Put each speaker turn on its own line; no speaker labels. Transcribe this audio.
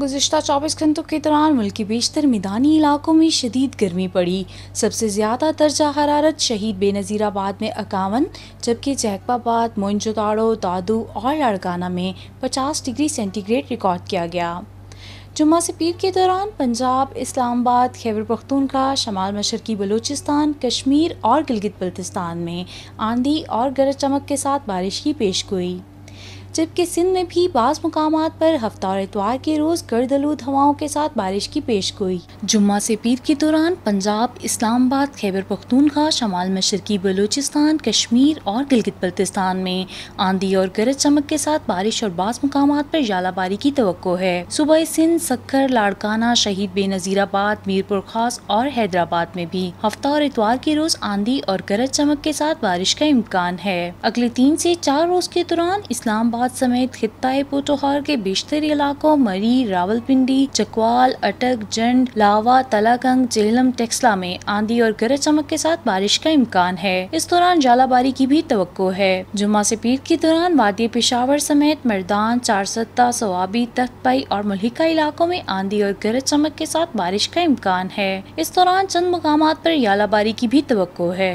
गुजशत चौबीस घंटों के दौरान मुल्क के बेशतर मैदानी इलाकों में शदीद गर्मी पड़ी। सबसे ज़्यादा दर्जा हरारत शहीद बेनज़ीराबाद में इक्यावन जबकि जैकबाबाद मोइनजोदाड़ो दादू और लाड़काना में 50 डिग्री सेंटीग्रेड रिकॉर्ड किया गया। जुम्मा से पीर के दौरान पंजाब, इस्लामाबाद, खैबर पख्तूनखा शमाल मशरकी बलूचिस्तान, कश्मीर और गिलगित बल्तिस्तान में आंधी और गरज चमक के साथ बारिश की पेश गोई। जबकि सिंध में भी बाज़ मकाम पर हफ़्ता और इतवार के रोज़ गर्दलूद हवाओं के साथ बारिश की पेश गोई जुम्मा से पीर के दौरान पंजाब इस्लामाबाद, खैबर पख्तूनखा शमाल मशरकी, बलूचिस्तान, कश्मीर और गिलगित बल्तिस्तान में आंधी और गरज चमक के साथ बारिश और बाज़ मकाम पर जालाबारी की तो है। सुबह सिंध सक्खर लाड़काना, शहीद बेनज़ीराबाद, मीरपुर खास और हैदराबाद में भी हफ़्ता और इतवार के रोज़ आंधी और गरज चमक के साथ बारिश का इम्कान है। अगले तीन से चार रोज के दौरान इस्लामाबाद इस्लामाबाद समेत खत्े पोटोहार के बेशतर इलाकों, मरी, रावलपिंडी, चकवाल, अटक, जंड, लावा, तलाकंग जेहलम टेक्सला में आंधी और गरज चमक के साथ बारिश का इम्कान है। इस दौरान जालाबारी की भी तो है। जुम्मा से पीर के दौरान वादी पिशावर समेत मरदान चार सत्ता सवाबी, तख्तपाई और मलिका इलाकों में आंधी और गरज चमक के साथ बारिश का इम्कान है। इस दौरान चंद मकाम पर यालाबारी की भी तो है।